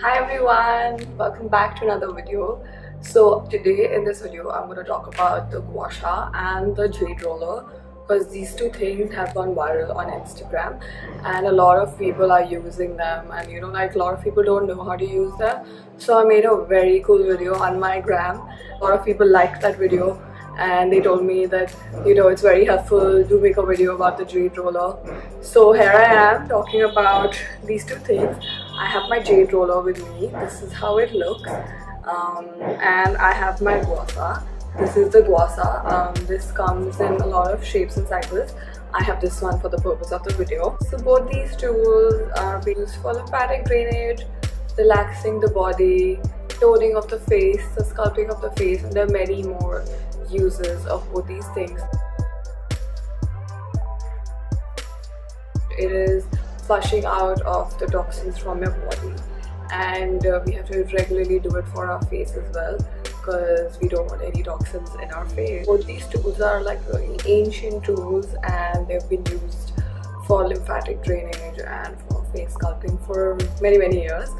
Hi everyone, welcome back to another video. So today in this video I'm going to talk about the gua sha and the jade roller because these two things have gone viral on Instagram and a lot of people are using them and you know like a lot of people don't know how to use them. So I made a very cool video on my gram. A lot of people liked that video and they told me that you know it's very helpful to make a video about the jade roller. So here I am talking about these two things. I have my jade roller with me. This is how it looks. Um, and I have my guasa. This is the guasa. Um, this comes in a lot of shapes and sizes. I have this one for the purpose of the video. So both these tools are used for lymphatic drainage relaxing the body toning of the face the sculpting of the face and there are many more uses of both these things. It is flushing out of the toxins from your body and uh, we have to regularly do it for our face as well because we don't want any toxins in our face. Both these tools are like really ancient tools and they've been used for lymphatic drainage and for face sculpting for many many years.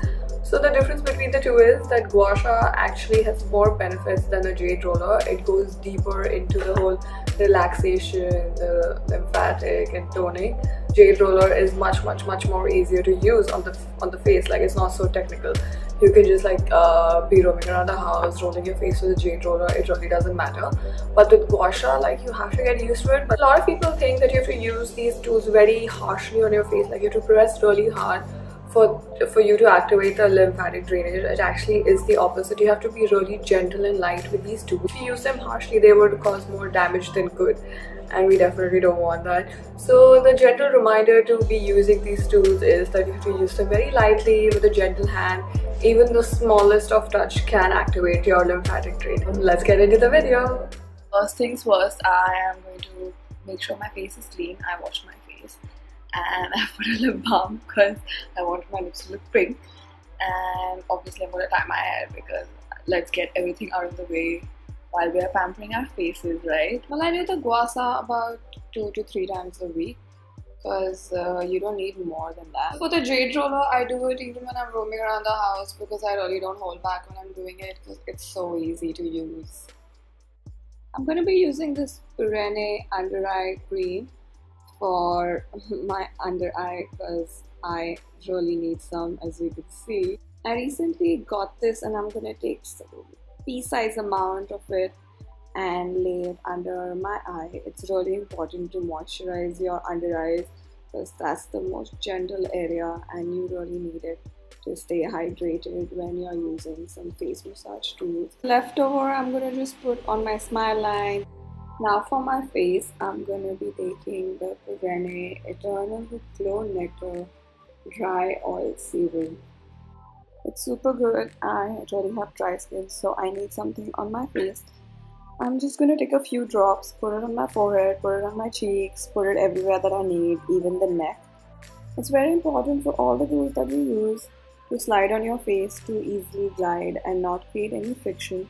So the difference between the two is that gua sha actually has more benefits than the jade roller. It goes deeper into the whole relaxation, the lymphatic and toning. Jade roller is much much much more easier to use on the on the face. Like it's not so technical. You can just like uh, be roaming around the house, rolling your face with a jade roller. It really doesn't matter. But with gua sha, like you have to get used to it. But a lot of people think that you have to use these tools very harshly on your face. Like you have to press really hard for for you to activate the lymphatic drainage it actually is the opposite. You have to be really gentle and light with these tools if you use them harshly they would cause more damage than good. And we definitely don't want that. So the gentle reminder to be using these tools is that you have to use them very lightly with a gentle hand. Even the smallest of touch can activate your lymphatic drainage let's get into the video. First things first i am going to make sure my face is clean. I wash my face and I put a lip balm because I want my lips to look pink and obviously I'm going to tie my hair because let's get everything out of the way while we are pampering our faces, right? Well, I do the guasa about two to three times a week because uh, you don't need more than that. For the jade roller, I do it even when I'm roaming around the house because I really don't hold back when I'm doing it because it's so easy to use. I'm going to be using this Perenne Under Eye Cream for my under eye because I really need some as you can see. I recently got this and I'm gonna take pea size amount of it and lay it under my eye. It's really important to moisturize your under eyes because that's the most gentle area and you really need it to stay hydrated when you're using some face massage tools. Leftover I'm gonna just put on my smile line now for my face, I'm gonna be taking the Perenne Eternal Glow Nectar Dry Oil Serum. It's super good. I already have dry skin, so I need something on my face. I'm just gonna take a few drops, put it on my forehead, put it on my cheeks, put it everywhere that I need, even the neck. It's very important for all the tools that we use to slide on your face to easily glide and not create any friction.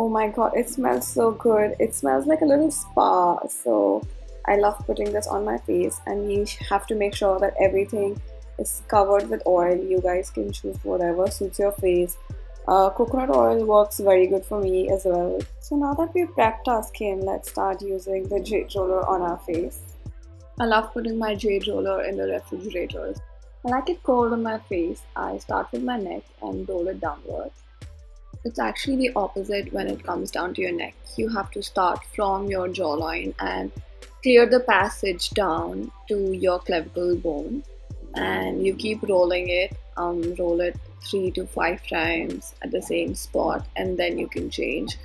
Oh my god, it smells so good. It smells like a little spa. So I love putting this on my face and you have to make sure that everything is covered with oil. You guys can choose whatever suits your face. Uh, coconut oil works very good for me as well. So now that we've prepped our skin, let's start using the jade roller on our face. I love putting my jade roller in the refrigerator. I like it cold on my face. I start with my neck and roll it downwards. It's actually the opposite when it comes down to your neck. You have to start from your jawline and clear the passage down to your clavicle bone. And you keep rolling it um, roll it three to five times at the same spot and then you can change.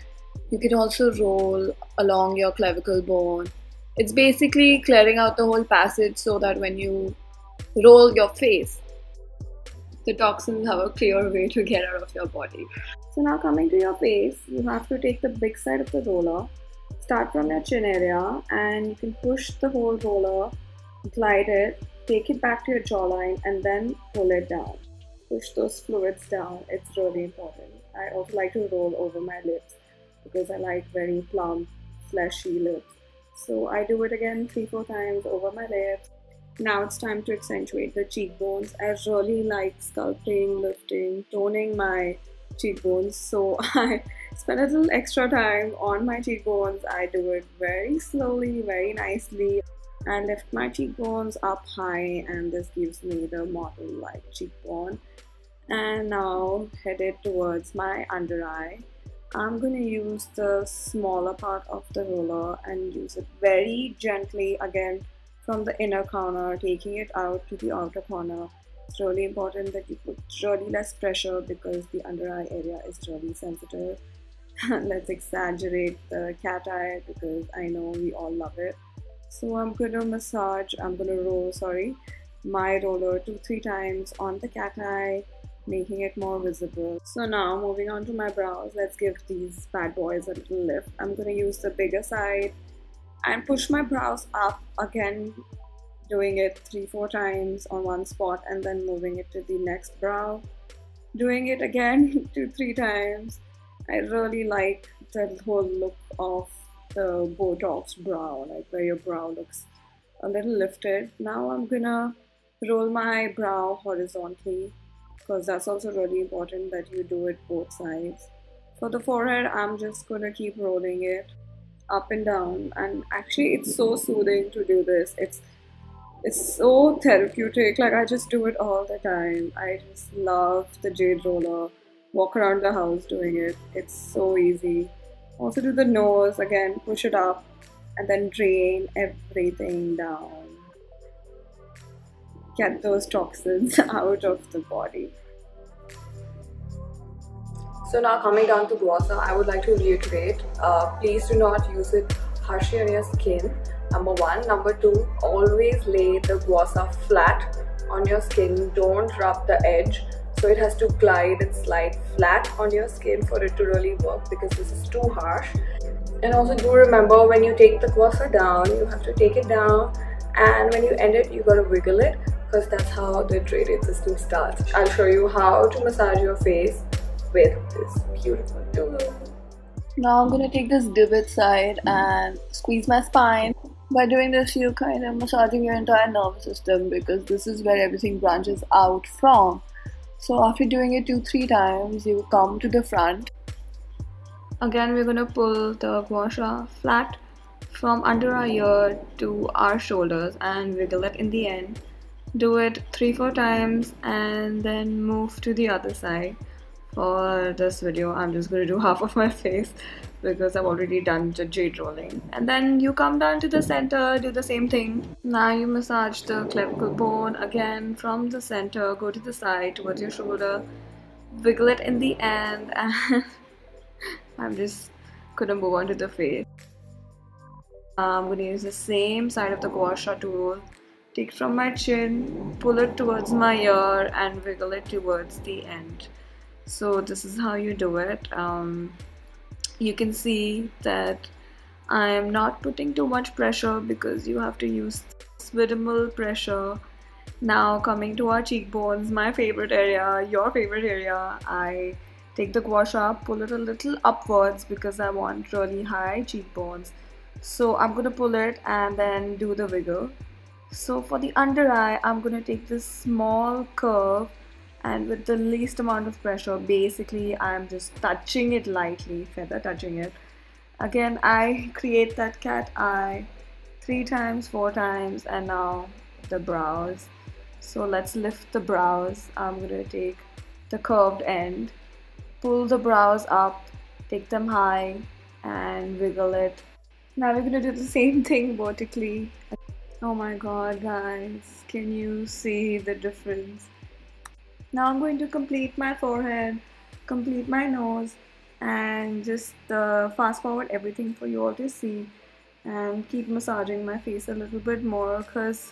You can also roll along your clavicle bone. It's basically clearing out the whole passage so that when you roll your face the toxins have a clear way to get out of your body so now coming to your face, you have to take the big side of the roller, start from your chin area and you can push the whole roller, glide it, take it back to your jawline and then pull it down. Push those fluids down, it's really important. I also like to roll over my lips because I like very plump, fleshy lips. So I do it again three, four times over my lips now it's time to accentuate the cheekbones. I really like sculpting, lifting, toning my cheekbones. So I spend a little extra time on my cheekbones. I do it very slowly, very nicely and lift my cheekbones up high and this gives me the model like cheekbone and now headed towards my under eye I'm going to use the smaller part of the roller and use it very gently again from the inner corner taking it out to the outer corner. It's really important that you put really less pressure because the under eye area is really sensitive. Let's exaggerate the cat eye because I know we all love it. So I'm gonna massage I'm gonna roll sorry my roller two three times on the cat eye making it more visible. So now moving on to my brows let's give these bad boys a little lift. I'm gonna use the bigger side and push my brows up again doing it three four times on one spot and then moving it to the next brow doing it again two three times I really like the whole look of the Botox brow, like where your brow looks a little lifted. Now I'm gonna roll my brow horizontally because that's also really important that you do it both sides. For the forehead, I'm just gonna keep rolling it up and down and actually it's so soothing to do this. It's it's so therapeutic, like I just do it all the time. I just love the jade roller. Walk around the house doing it. It's so easy. Also do the nose again, push it up and then drain everything down. Get those toxins out of the body. So now coming down to gua sha, I would like to reiterate, uh, please do not use it harshly on your skin. Number one. Number two, always lay the gua sha flat on your skin. Don't rub the edge so it has to glide and slide flat on your skin for it to really work because this is too harsh and also do remember when you take the gua sha down you have to take it down and when you end it you gotta wiggle it because that's how the drainage system starts i'll show you how to massage your face with this beautiful now i'm gonna take this divot side and squeeze my spine by doing this you're kind of massaging your entire nervous system because this is where everything branches out from. So after doing it two three times you come to the front. Again we're gonna pull the gua sha flat from under our ear to our shoulders and wiggle it in the end. Do it three four times and then move to the other side for this video I'm just going to do half of my face because I've already done the jade rolling. And then you come down to the center do the same thing. Now you massage the clavicle bone again from the center go to the side towards your shoulder wiggle it in the end and I'm just gonna move on to the face. I'm gonna use the same side of the gua sha tool. Take from my chin pull it towards my ear and wiggle it towards the end so this is how you do it. Um, you can see that I am not putting too much pressure because you have to use minimal pressure. Now coming to our cheekbones my favorite area your favorite area I take the gua sha pull it a little upwards because I want really high cheekbones. So I'm gonna pull it and then do the wiggle. So for the under eye I'm gonna take this small curve and with the least amount of pressure basically I'm just touching it lightly feather touching it. Again I create that cat eye three times four times and now the brows. So let's lift the brows. I'm gonna take the curved end pull the brows up take them high and wiggle it. Now we're gonna do the same thing vertically. Oh my god guys can you see the difference now I'm going to complete my forehead, complete my nose and just uh, fast forward everything for you all to see and keep massaging my face a little bit more because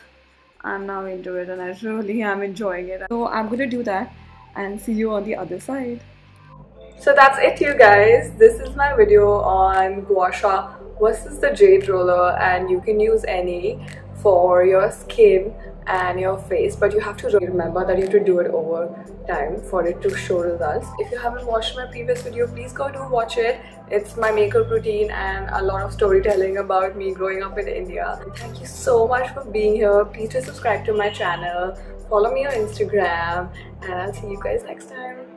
I'm now into it and I really am enjoying it. So I'm going to do that and see you on the other side. So that's it you guys. This is my video on gua sha versus the jade roller and you can use any for your skin and your face but you have to remember that you have to do it over time for it to show results. If you haven't watched my previous video please go do watch it. It's my makeup routine and a lot of storytelling about me growing up in India. Thank you so much for being here. Please do subscribe to my channel. Follow me on Instagram and I'll see you guys next time